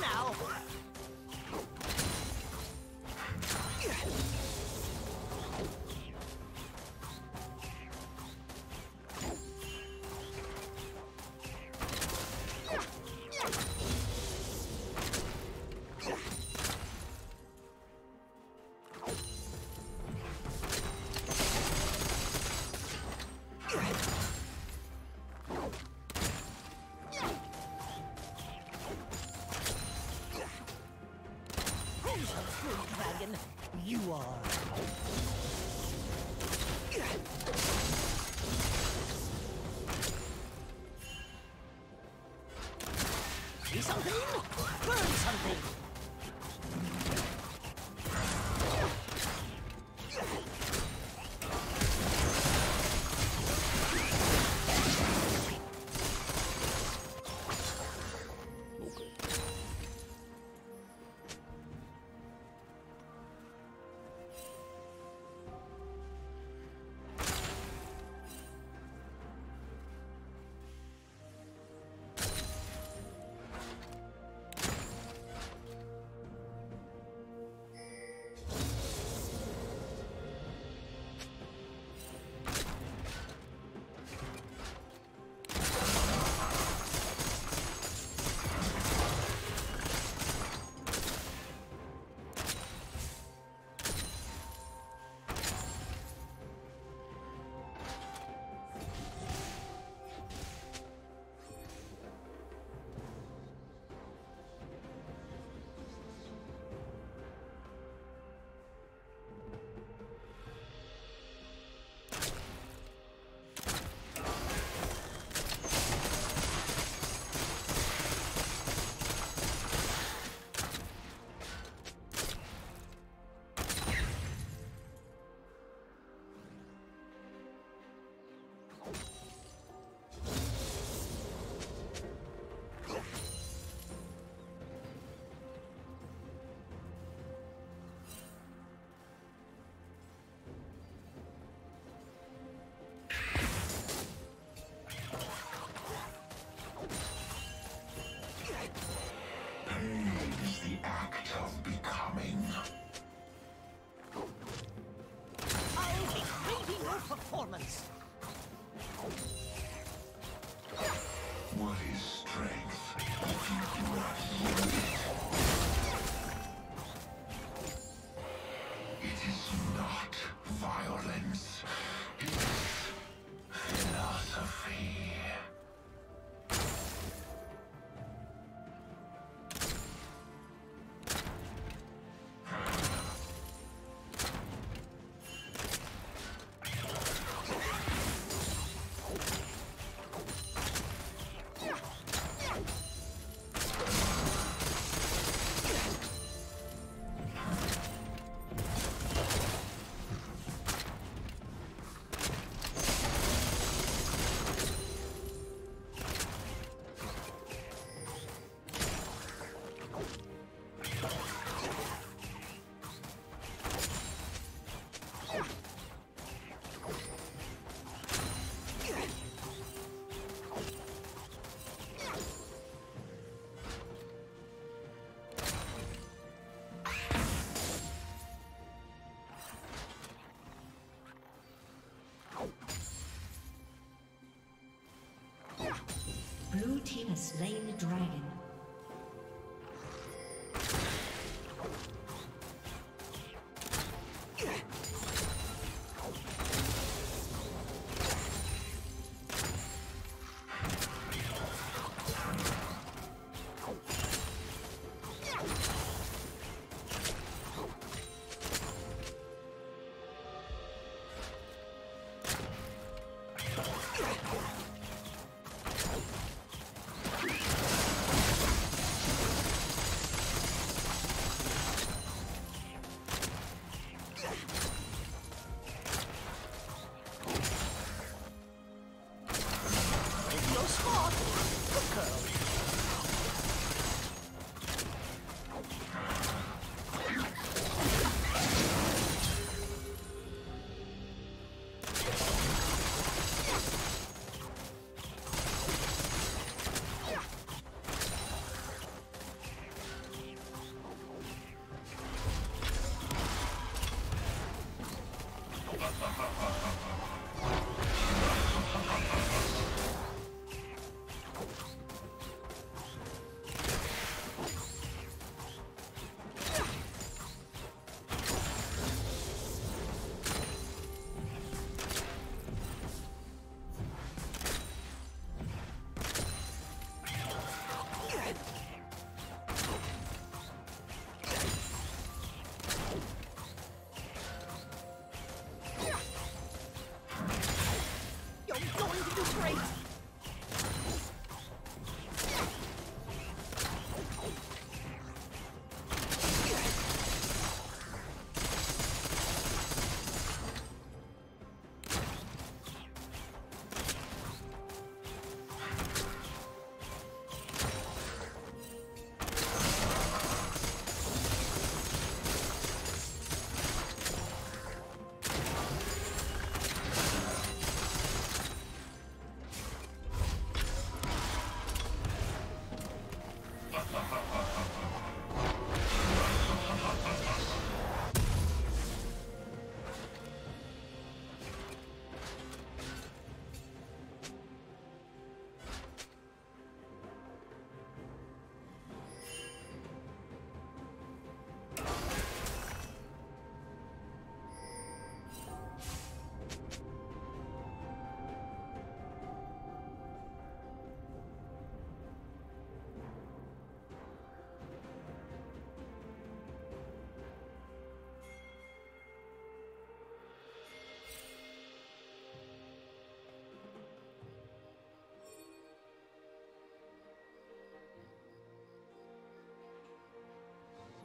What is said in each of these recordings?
Now! Performance! Slain the dragon.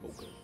Okay.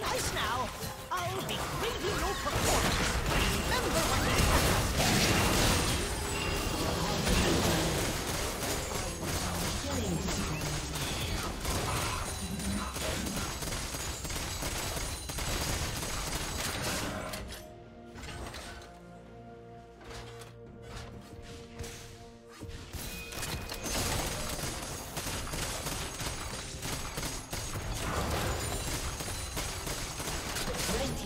nice now. I'll be reading your performance. Remember when you